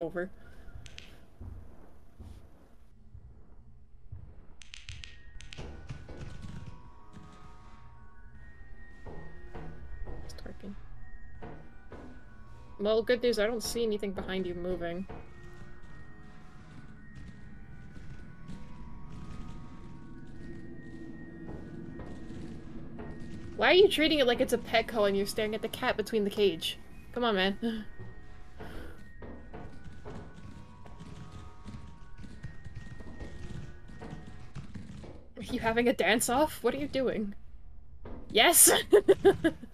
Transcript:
over. Tarkin. Well, good news, I don't see anything behind you moving. Why are you treating it like it's a Petco and you're staring at the cat between the cage? Come on, man. you having a dance-off? What are you doing? Yes!